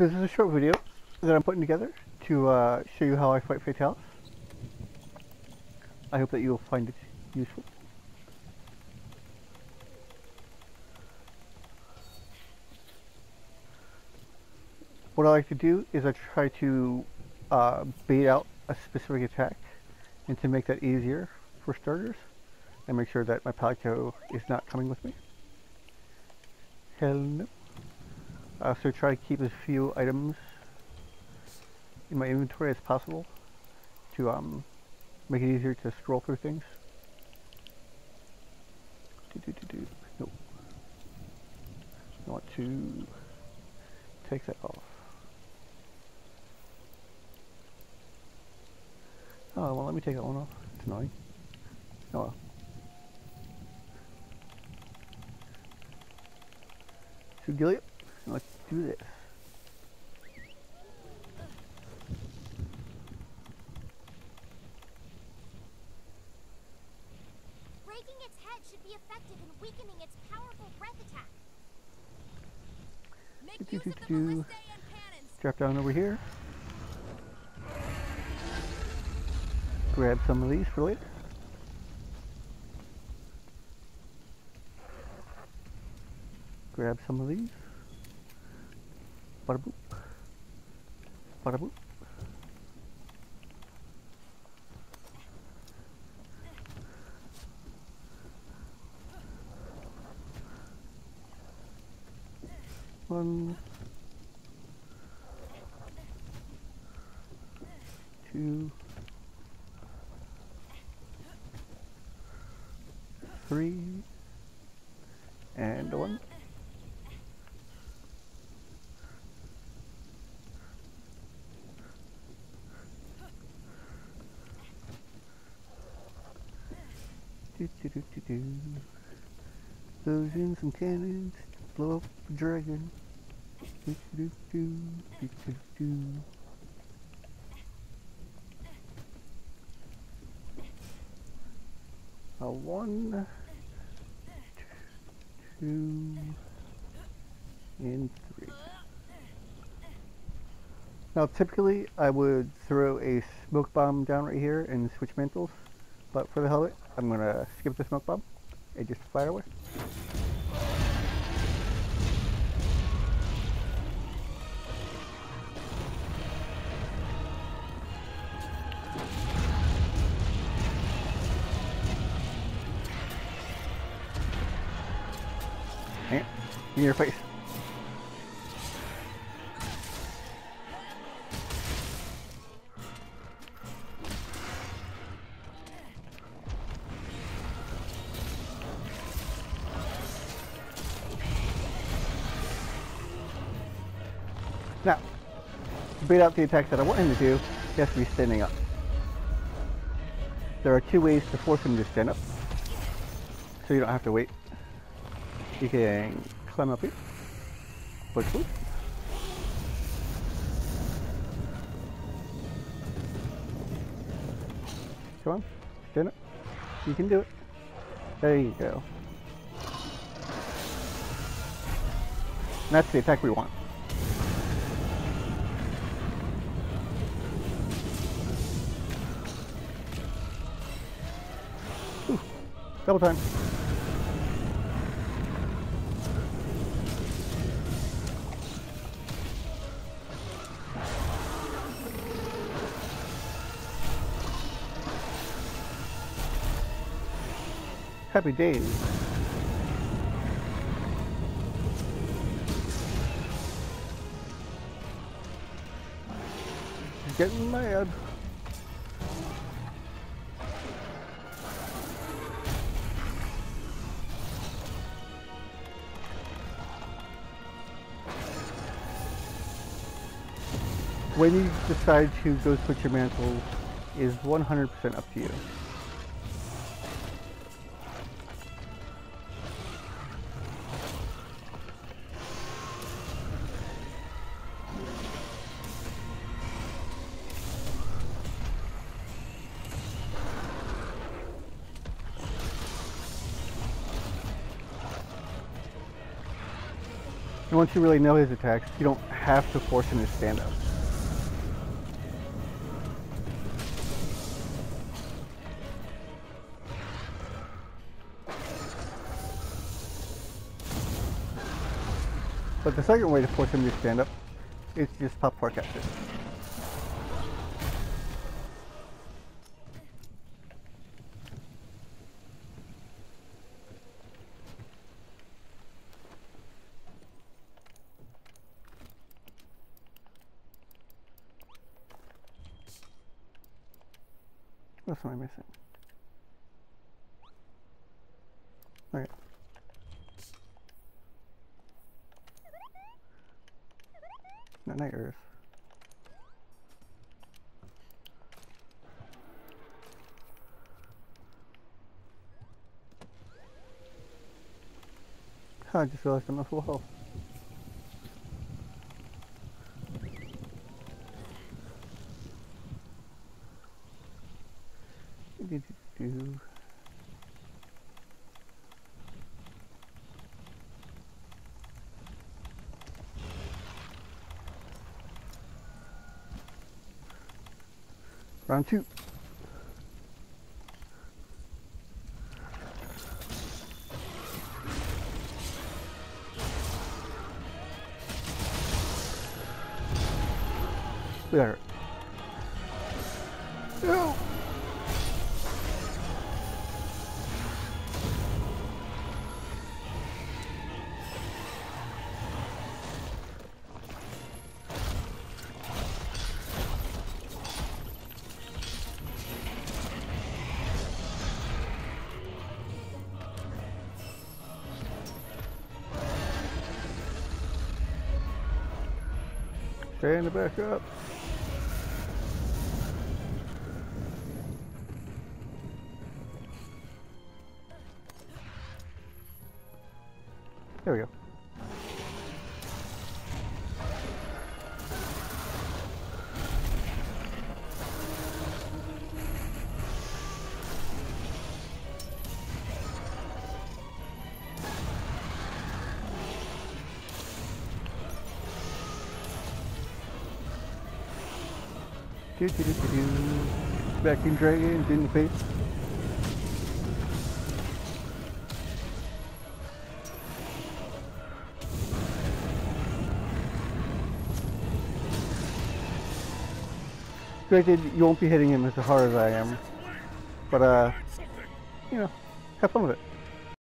This is a short video that I'm putting together to uh, show you how I fight Fatalis. I hope that you'll find it useful. What I like to do is I try to uh, bait out a specific attack and to make that easier for starters and make sure that my Palico is not coming with me. Hell no. I also try to keep as few items in my inventory as possible to um, make it easier to scroll through things. Do, do, do, do. Nope. I want to take that off. Oh, well, let me take that one off. It's annoying. Oh well. So, Gilead, let's do this. Breaking its head should be effective in weakening its powerful breath attack. Make Do, use do, of the do, do. and cannons. Drop down over here. Grab some of these for later. Grab some of these. Bada boop. Bada. One, two, three, and one. Do, do, in some cannons blow up the dragon. A one, two, and three. Now typically I would throw a smoke bomb down right here and switch mantles, but for the hell of it, I'm gonna skip the smoke bomb and just fire away. In your face. Now, to bait out the attacks that I want him to do, he has to be standing up. There are two ways to force him to stand up, so you don't have to wait. You can climb up here, push. Come on, stand up. You can do it. There you go. And that's the attack we want. Double time. Happy days. Getting mad. when you decide to go switch your mantle, is 100% up to you. And once you really know his attacks, you don't have to force him to stand up. But the second way to force him to stand up is just pop farcaster. What else am I missing? Earth. I just realized I'm a full health. Round two. There. No. Stand back up. There we go. Do, do, do, do. Back in Dragon, in the face. Granted, you won't be hitting him as hard as I am, but uh, you know, have fun with it.